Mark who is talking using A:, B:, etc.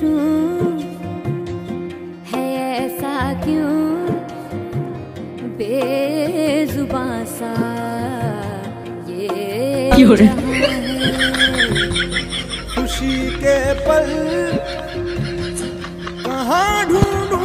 A: पूछूँ है ऐसा क्यों? बेजुबा सा ये
B: खुशी के पल कहाँ ढूंढूं?